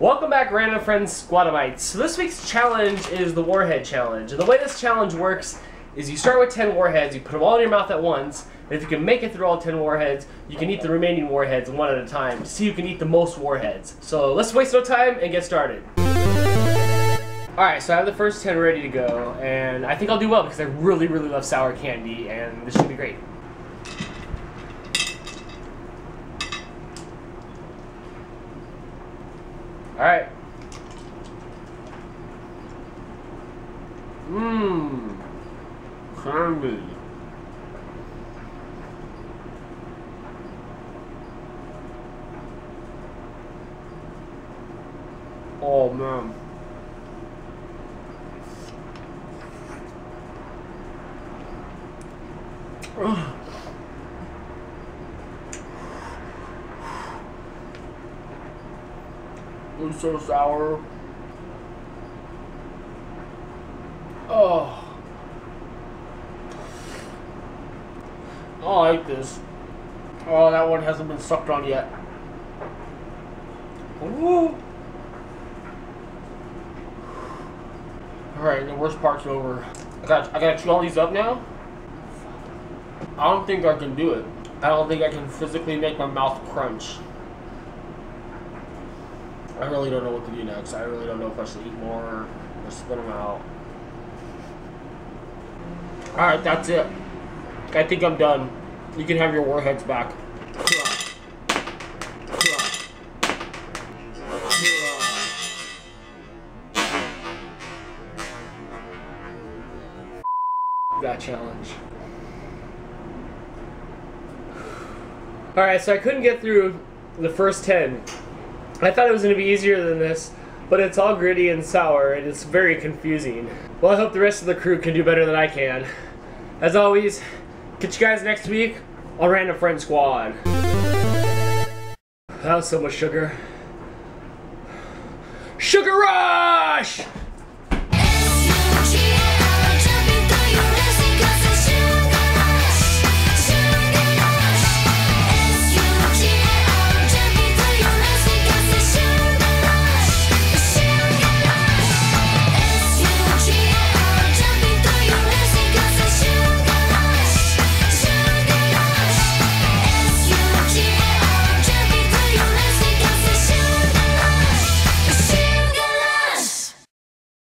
Welcome back, random friends, Squadamites. So this week's challenge is the Warhead Challenge. And the way this challenge works is you start with 10 warheads, you put them all in your mouth at once, and if you can make it through all 10 warheads, you can eat the remaining warheads one at a time to see who can eat the most warheads. So let's waste no time and get started. Alright, so I have the first 10 ready to go, and I think I'll do well because I really, really love sour candy, and this should be great. Alright. Mmm. Candy. Oh man. Ugh. It's so sour. Oh. I like this. Oh, that one hasn't been sucked on yet. Ooh. Alright, the worst part's over. I got I gotta chew all these up now? I don't think I can do it. I don't think I can physically make my mouth crunch. I really don't know what to do next. I really don't know if I should eat more or spit them out. Alright, that's it. I think I'm done. You can have your warheads back. That challenge. Alright, so I couldn't get through the first 10. I thought it was going to be easier than this, but it's all gritty and sour, and it's very confusing. Well, I hope the rest of the crew can do better than I can. As always, catch you guys next week on Random Friend Squad. That was so much sugar. Sugar Rush!